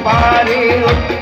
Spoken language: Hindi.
पारी।